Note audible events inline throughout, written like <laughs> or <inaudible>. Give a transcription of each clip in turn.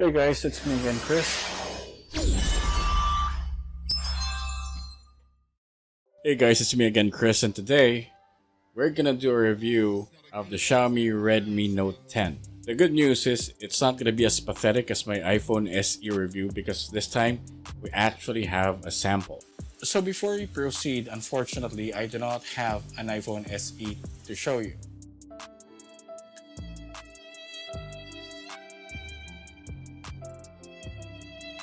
Hey guys, it's me again, Chris. Hey guys, it's me again, Chris, and today we're gonna do a review of the Xiaomi Redmi Note 10. The good news is it's not gonna be as pathetic as my iPhone SE review because this time we actually have a sample. So before we proceed, unfortunately, I do not have an iPhone SE to show you.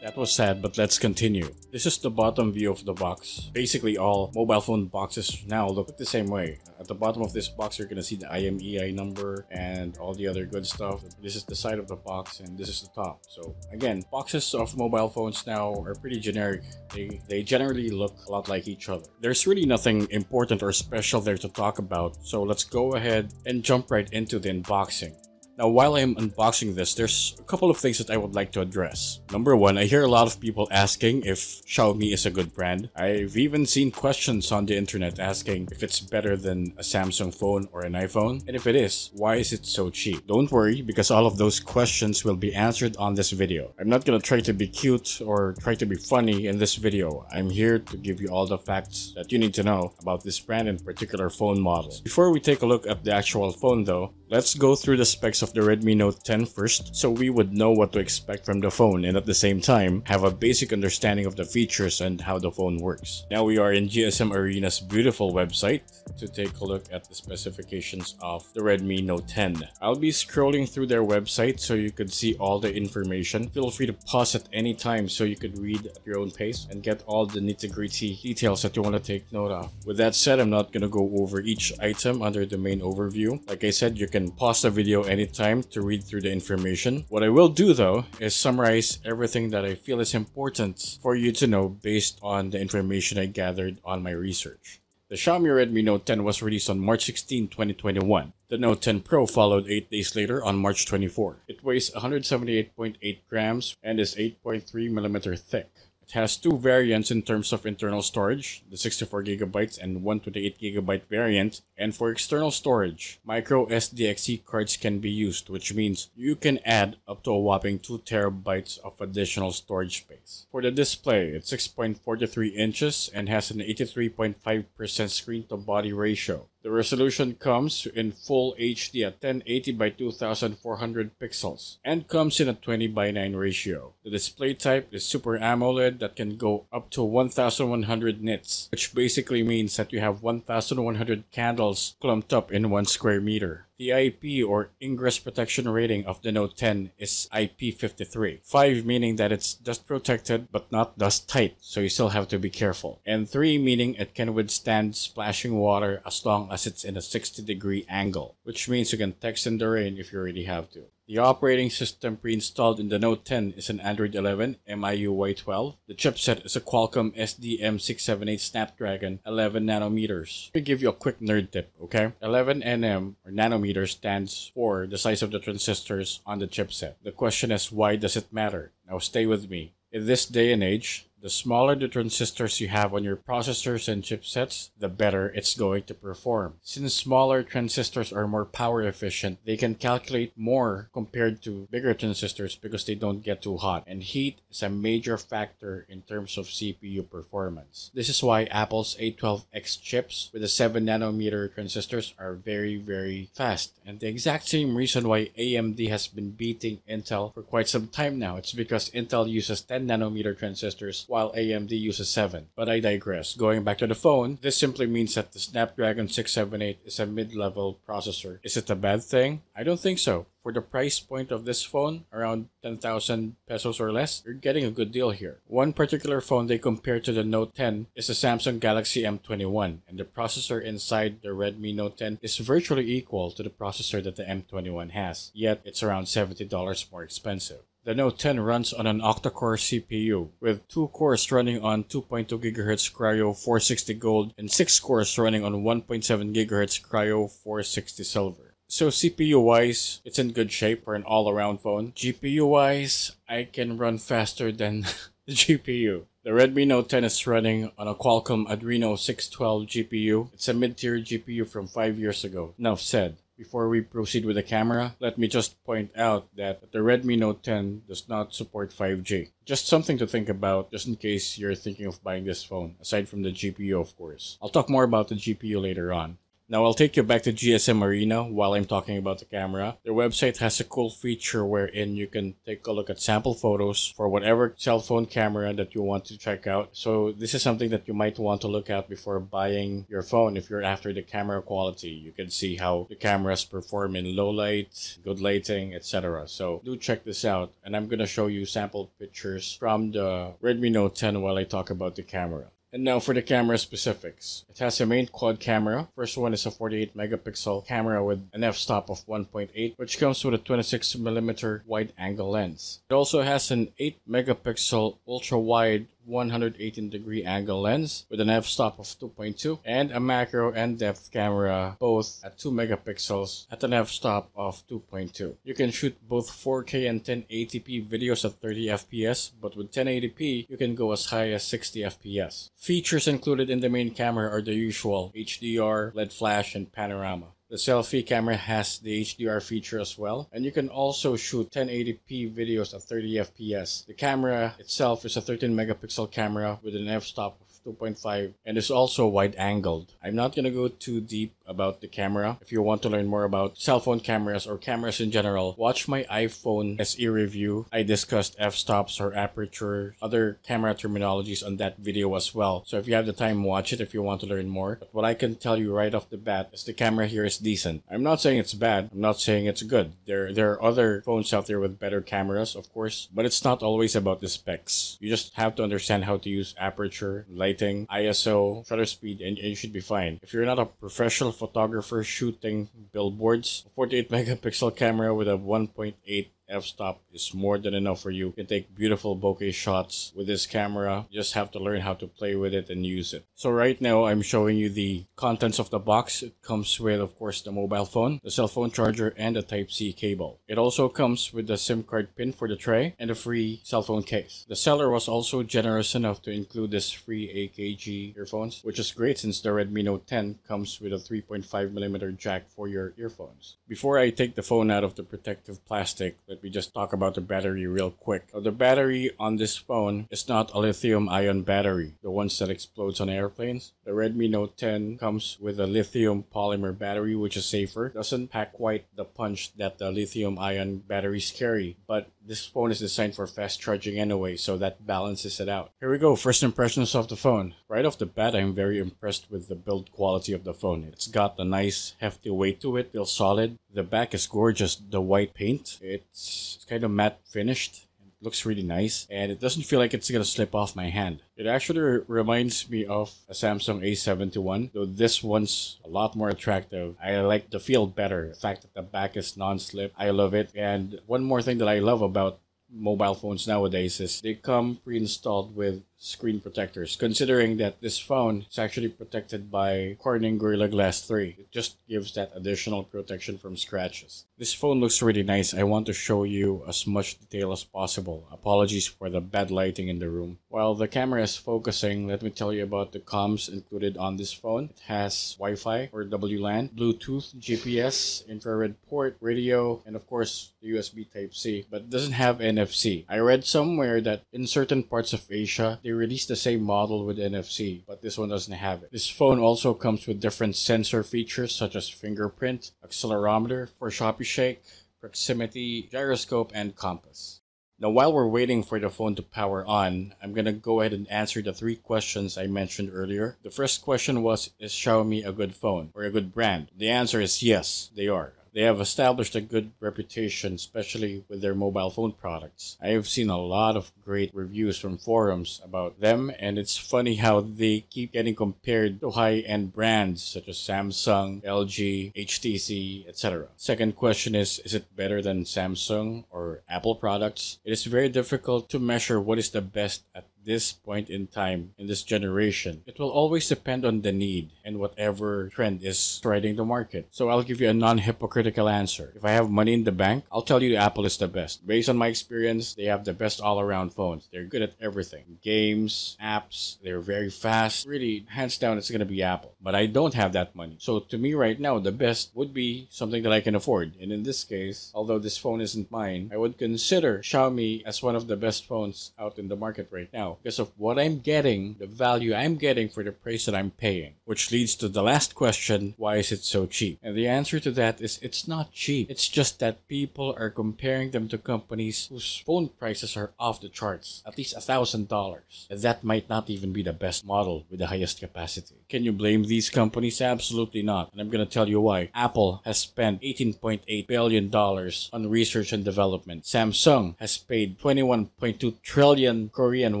That was sad, but let's continue. This is the bottom view of the box. Basically, all mobile phone boxes now look the same way. At the bottom of this box, you're gonna see the IMEI number and all the other good stuff. This is the side of the box and this is the top. So again, boxes of mobile phones now are pretty generic. They, they generally look a lot like each other. There's really nothing important or special there to talk about. So let's go ahead and jump right into the unboxing. Now, while I'm unboxing this, there's a couple of things that I would like to address. Number one, I hear a lot of people asking if Xiaomi is a good brand. I've even seen questions on the internet asking if it's better than a Samsung phone or an iPhone. And if it is, why is it so cheap? Don't worry, because all of those questions will be answered on this video. I'm not gonna try to be cute or try to be funny in this video. I'm here to give you all the facts that you need to know about this brand and particular phone model. Before we take a look at the actual phone though, let's go through the specs of the Redmi Note 10 first so we would know what to expect from the phone and at the same time have a basic understanding of the features and how the phone works. Now we are in GSM Arena's beautiful website to take a look at the specifications of the Redmi Note 10. I'll be scrolling through their website so you could see all the information. Feel free to pause at any time so you could read at your own pace and get all the nitty-gritty details that you want to take note of. With that said, I'm not going to go over each item under the main overview. Like I said, you can pause the video anytime to read through the information. What I will do though is summarize everything that I feel is important for you to know based on the information I gathered on my research. The Xiaomi Redmi Note 10 was released on March 16, 2021. The Note 10 Pro followed 8 days later on March 24. It weighs 178.8 grams and is 8.3 millimeter thick. It has two variants in terms of internal storage, the 64GB and 128GB variant, and for external storage, micro SDXC cards can be used, which means you can add up to a whopping 2TB of additional storage space. For the display, it's 6.43 inches and has an 83.5% screen to body ratio. The resolution comes in full HD at 1080 by 2400 pixels and comes in a 20 by 9 ratio. The display type is Super AMOLED that can go up to 1100 nits, which basically means that you have 1100 candles clumped up in one square meter. The IP or ingress protection rating of the Note 10 is IP53. 5 meaning that it's dust protected but not dust tight, so you still have to be careful. And 3 meaning it can withstand splashing water as long as it's in a 60 degree angle, which means you can text in the rain if you really have to. The operating system pre-installed in the Note 10 is an Android 11 MIUI 12. The chipset is a Qualcomm SDM678 Snapdragon 11 nanometers. Let me give you a quick nerd tip, okay? 11 nm or nanometer stands for the size of the transistors on the chipset. The question is why does it matter? Now stay with me. In this day and age, the smaller the transistors you have on your processors and chipsets, the better it's going to perform. Since smaller transistors are more power efficient, they can calculate more compared to bigger transistors because they don't get too hot. And heat is a major factor in terms of CPU performance. This is why Apple's A12X chips with the 7 nanometer transistors are very, very fast. And the exact same reason why AMD has been beating Intel for quite some time now. It's because Intel uses 10 nanometer transistors while AMD uses 7. But I digress. Going back to the phone, this simply means that the Snapdragon 678 is a mid-level processor. Is it a bad thing? I don't think so. For the price point of this phone, around 10,000 pesos or less, you're getting a good deal here. One particular phone they compare to the Note 10 is the Samsung Galaxy M21, and the processor inside the Redmi Note 10 is virtually equal to the processor that the M21 has, yet it's around $70 more expensive. The Note 10 runs on an octa-core CPU with 2 cores running on 2.2 GHz Kryo 460 Gold and 6 cores running on 1.7 GHz Kryo 460 Silver. So CPU wise, it's in good shape for an all-around phone. GPU wise, I can run faster than <laughs> the GPU. The Redmi Note 10 is running on a Qualcomm Adreno 612 GPU. It's a mid-tier GPU from 5 years ago. Enough said. Before we proceed with the camera, let me just point out that the Redmi Note 10 does not support 5G. Just something to think about just in case you're thinking of buying this phone, aside from the GPU of course. I'll talk more about the GPU later on. Now I'll take you back to GSM Arena while I'm talking about the camera. Their website has a cool feature wherein you can take a look at sample photos for whatever cell phone camera that you want to check out. So this is something that you might want to look at before buying your phone if you're after the camera quality. You can see how the cameras perform in low light, good lighting, etc. So do check this out and I'm going to show you sample pictures from the Redmi Note 10 while I talk about the camera. And now for the camera specifics. It has a main quad camera. First one is a 48 megapixel camera with an f-stop of 1.8 which comes with a 26 millimeter wide angle lens. It also has an 8 megapixel ultra wide 118 degree angle lens with an f-stop of 2.2 and a macro and depth camera both at 2 megapixels at an f-stop of 2.2. You can shoot both 4K and 1080p videos at 30 fps but with 1080p you can go as high as 60 fps. Features included in the main camera are the usual HDR, LED flash, and panorama. The selfie camera has the HDR feature as well, and you can also shoot 1080p videos at 30 fps. The camera itself is a 13 megapixel camera with an f-stop 2.5 and is also wide angled. I'm not gonna go too deep about the camera. If you want to learn more about cell phone cameras or cameras in general, watch my iPhone SE review. I discussed f-stops or aperture, other camera terminologies on that video as well. So if you have the time, watch it if you want to learn more. But what I can tell you right off the bat is the camera here is decent. I'm not saying it's bad. I'm not saying it's good. There, there are other phones out there with better cameras, of course, but it's not always about the specs. You just have to understand how to use aperture, light lighting, ISO, shutter speed, and, you should be fine. If you're not a professional photographer shooting billboards, a 48 megapixel camera with a 1.8 f-stop is more than enough for you. You can take beautiful bokeh shots with this camera. You just have to learn how to play with it and use it. So right now I'm showing you the contents of the box. It comes with of course the mobile phone, the cell phone charger, and the Type-C cable. It also comes with the SIM card pin for the tray and a free cell phone case. The seller was also generous enough to include this free AKG earphones, which is great since the Redmi Note 10 comes with a 3.5mm jack for your earphones. Before I take the phone out of the protective plastic, let me just talk about the battery real quick. So the battery on this phone is not a lithium ion battery, the ones that explodes on airplanes. The Redmi Note 10 comes with a lithium polymer battery which is safer, doesn't pack quite the punch that the lithium ion batteries carry, but this phone is designed for fast charging anyway, so that balances it out. Here we go, first impressions of the phone. Right off the bat, I'm very impressed with the build quality of the phone. It's got a nice hefty weight to it, feels solid. The back is gorgeous, the white paint. It's it's kind of matte finished. Looks really nice and it doesn't feel like it's gonna slip off my hand. It actually re reminds me of a Samsung A71, though this one's a lot more attractive. I like the feel better. The fact that the back is non-slip, I love it. And one more thing that I love about mobile phones nowadays is they come pre-installed with screen protectors considering that this phone is actually protected by Corning Gorilla Glass 3 it just gives that additional protection from scratches. This phone looks really nice. I want to show you as much detail as possible. Apologies for the bad lighting in the room. While the camera is focusing let me tell you about the comms included on this phone. It has Wi-Fi or WLAN Bluetooth GPS infrared port radio and of course the USB type C but doesn't have NFC I read somewhere that in certain parts of Asia they released the same model with NFC, but this one doesn't have it. This phone also comes with different sensor features such as fingerprint, accelerometer for choppy shake, proximity, gyroscope, and compass. Now while we're waiting for the phone to power on, I'm gonna go ahead and answer the three questions I mentioned earlier. The first question was, is Xiaomi a good phone or a good brand? The answer is yes, they are. They have established a good reputation, especially with their mobile phone products. I have seen a lot of great reviews from forums about them, and it's funny how they keep getting compared to high end brands such as Samsung, LG, HTC, etc. Second question is Is it better than Samsung or Apple products? It is very difficult to measure what is the best at this point in time in this generation. It will always depend on the need and whatever trend is riding the market. So I'll give you a non-hypocritical answer. If I have money in the bank, I'll tell you Apple is the best. Based on my experience, they have the best all-around phones. They're good at everything. Games, apps, they're very fast. Really, hands down, it's gonna be Apple. But I don't have that money. So to me right now, the best would be something that I can afford. And in this case, although this phone isn't mine, I would consider Xiaomi as one of the best phones out in the market right now because of what I'm getting, the value I'm getting for the price that I'm paying. Which leads to the last question, why is it so cheap? And the answer to that is it's not cheap. It's just that people are comparing them to companies whose phone prices are off the charts, at least a thousand dollars. And that might not even be the best model with the highest capacity. Can you blame these companies? Absolutely not. And I'm gonna tell you why. Apple has spent $18.8 billion on research and development. Samsung has paid 21.2 trillion Korean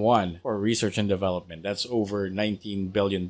won for research and development. That's over $19 billion.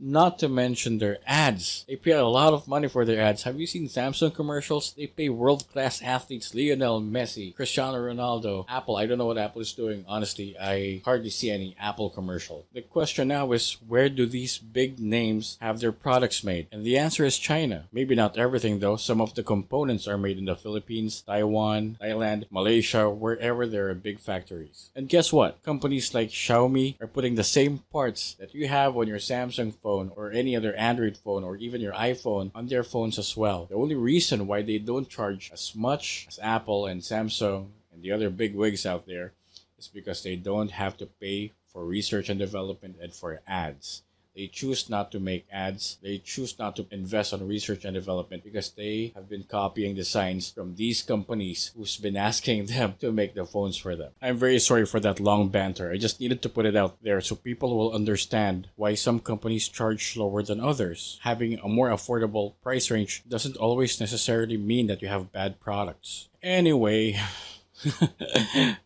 Not to mention their ads. They pay a lot of money for their ads. Have you seen Samsung commercials? They pay world-class athletes, Lionel Messi, Cristiano Ronaldo, Apple. I don't know what Apple is doing. Honestly, I hardly see any Apple commercial. The question now is where do these big names have their products made? And the answer is China. Maybe not everything though. Some of the components are made in the Philippines, Taiwan, Thailand, Malaysia, wherever there are big factories. And guess what? Companies like Xiaomi are putting the same parts that you have on your Samsung phone or any other Android phone or even your iPhone on their phones as well. The only reason why they don't charge as much as Apple and Samsung and the other big wigs out there is because they don't have to pay for research and development and for ads. They choose not to make ads. They choose not to invest on research and development because they have been copying designs from these companies who's been asking <laughs> them to make the phones for them. I'm very sorry for that long banter. I just needed to put it out there so people will understand why some companies charge lower than others. Having a more affordable price range doesn't always necessarily mean that you have bad products. Anyway, <laughs>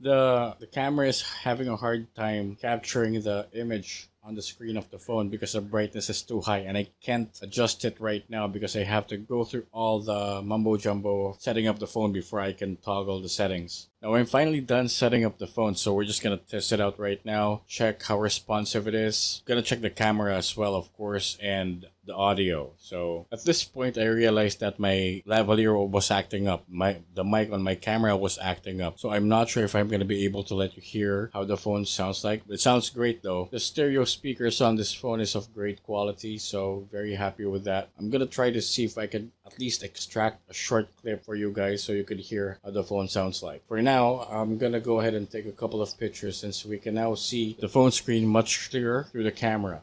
the the camera is having a hard time capturing the image on the screen of the phone because the brightness is too high and I can't adjust it right now because I have to go through all the mumbo jumbo setting up the phone before I can toggle the settings. Now I'm finally done setting up the phone so we're just gonna test it out right now, check how responsive it is. Gonna check the camera as well of course and the audio. So at this point I realized that my lavalier was acting up. My the mic on my camera was acting up. So I'm not sure if I'm gonna be able to let you hear how the phone sounds like. It sounds great though. The stereo speakers on this phone is of great quality so very happy with that. I'm gonna try to see if I can at least extract a short clip for you guys so you could hear how the phone sounds like. For now, I'm gonna go ahead and take a couple of pictures since we can now see the phone screen much clearer through the camera.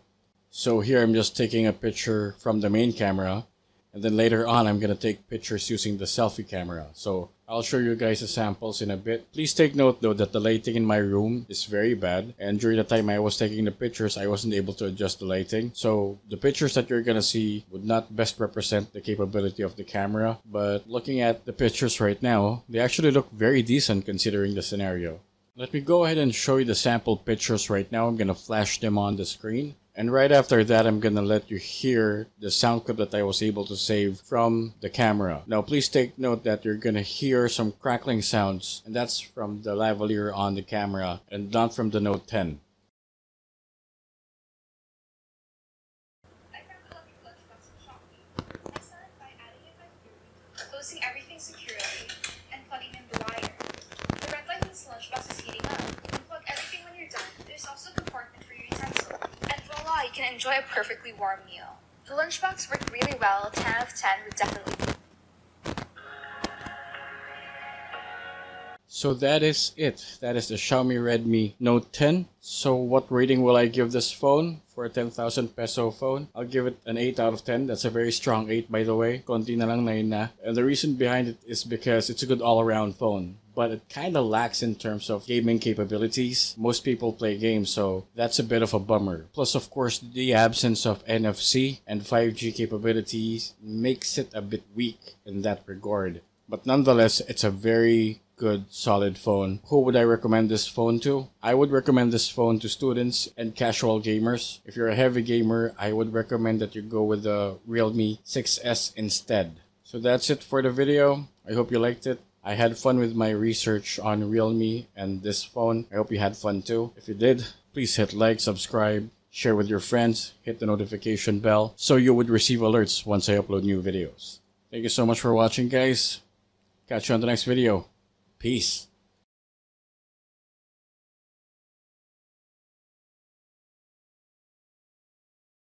So here I'm just taking a picture from the main camera and then later on I'm gonna take pictures using the selfie camera. So I'll show you guys the samples in a bit. Please take note though that the lighting in my room is very bad and during the time I was taking the pictures I wasn't able to adjust the lighting. So the pictures that you're gonna see would not best represent the capability of the camera but looking at the pictures right now they actually look very decent considering the scenario. Let me go ahead and show you the sample pictures right now. I'm gonna flash them on the screen. And right after that, I'm gonna let you hear the sound clip that I was able to save from the camera. Now, please take note that you're gonna hear some crackling sounds, and that's from the lavalier on the camera, and not from the Note 10. closing everything securely, and plugging in the wire. The red light in this lunchbox is heating up. Unplug everything when you're done. There's also a compartment for your utensil. And voila, you can enjoy a perfectly warm meal. The lunchbox worked really well. 10 out of 10 would definitely So that is it. That is the Xiaomi Redmi Note 10. So what rating will I give this phone for a 10,000 peso phone? I'll give it an 8 out of 10. That's a very strong 8 by the way. Konti na lang na. And the reason behind it is because it's a good all-around phone. But it kind of lacks in terms of gaming capabilities. Most people play games, so that's a bit of a bummer. Plus, of course, the absence of NFC and 5G capabilities makes it a bit weak in that regard. But nonetheless, it's a very good, solid phone. Who would I recommend this phone to? I would recommend this phone to students and casual gamers. If you're a heavy gamer, I would recommend that you go with the Realme 6S instead. So that's it for the video. I hope you liked it. I had fun with my research on Realme and this phone. I hope you had fun too. If you did, please hit like, subscribe, share with your friends, hit the notification bell so you would receive alerts once I upload new videos. Thank you so much for watching guys. Catch you on the next video. Peace.